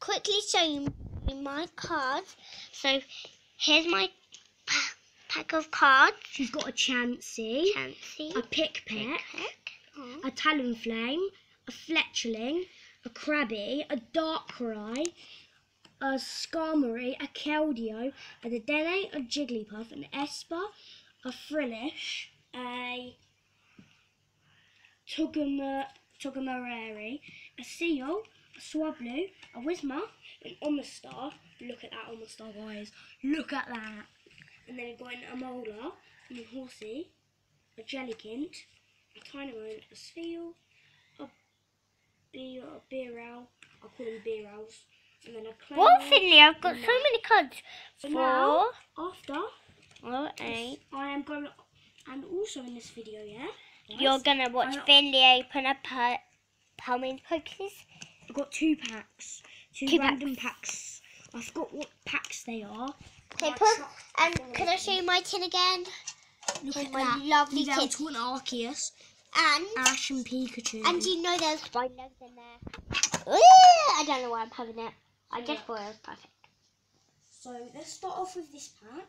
quickly show you my cards. So here's my pack of cards. She's got a Chansey, Fancy. a Pikipek, Oh. a Talonflame, a Fletchling, a Krabby, a Darkrai, a Skarmory, a Keldeo, a Dedenne, a Jigglypuff, an Espurr, a Frillish, a Tugamareri, a Seal, Swablu, a Whismur, an Omastar. Look at that Omastar, guys. Look at that. And then we've got an Amola, a Horsey, a Jellykint, a Tynamon, a Seal, a Be a Beerel. I'll call them Beerels. And then a Claymore. What Finley? I've got so many cards. So now, Four. after, Oh, eight. I am going, to, and also in this video, yeah? You're gonna watch I- Finley open up her Palming cookies. I've got two packs, two, Two random packs. I forgot what packs they are. Okay, put, and can I show you my tin again? Look Here's at my that. lovely tin. Elton and Arceus, And Ash and Pikachu. and you know there's spiders in there. Ooh, I don't know why I'm having it. I just thought it was perfect. so let's start off with this pack.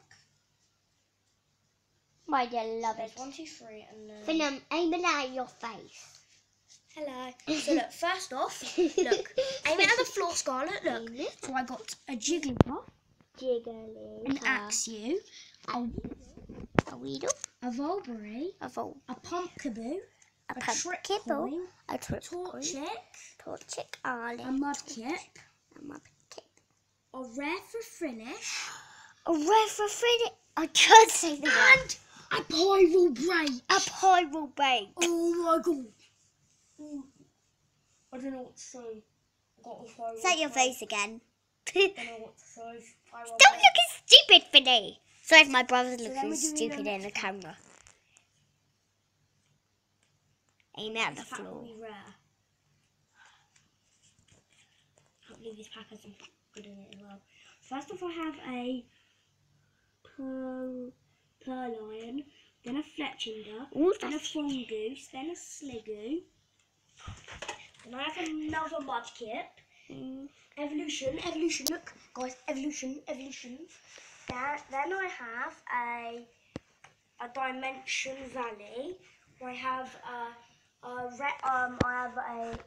My dear, love it. one, two, three, and then. Finley, I'm aiming at your face. So look, first off, look, aim it at the floor, Scarlet. Look. So I got a Jigglypuff, Jiggly. an Axew, a, A Weedle. a Volberry, A Vol. a Pumpkaboo, A a A Torchic. Torchic, a. Mudkip, A Mudkip. a Rare for Frillish, A Finley. I can't say the word. and a Pyro Break. A Pyro Break. Oh my god. I don't know what to say. I got Set your face again. I don't know what to say. Pyro Don't look as stupid, Finny. Sorry if my brother's let looking me stupid in the camera. Aim at the This pack will floor. rare. can't believe this pack hasn't good in it as well. First off, I have a Pearl, Pearlion, then a Fletchinder, Ooh, then a that's Fongoose, then a Sliggoo. Then I have another Mudkip. Mm. Evolution, evolution, look, guys, evolution, evolution. Then, then I have a a Dimension Valley. I have a, a re- um, I have a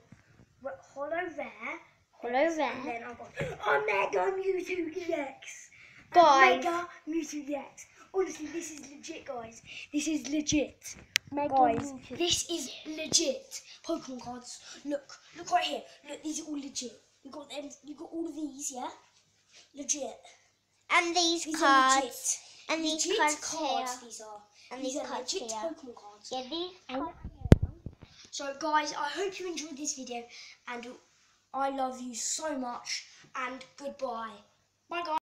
re- Holo Rare. Hollow And Rare. then I've got a Mega Mewtwo EX. Guys. Mega Mewtwo EX. Honestly, this is legit, guys. This is legit. Mega guys, this is legit. Pokemon cards. Look, look right here. Look, these are all legit. You got them. You got all of these, yeah. Legit. And these These cards. And these legit cards, cards. here. These are. And these these are cards legit here. Pokemon cards. Yeah, these cards. So, guys, I hope you enjoyed this video, and I love you so much. And goodbye. Bye, guys.